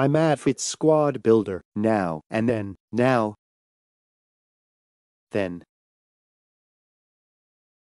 My MadFit Squad Builder. Now and then. Now. Then.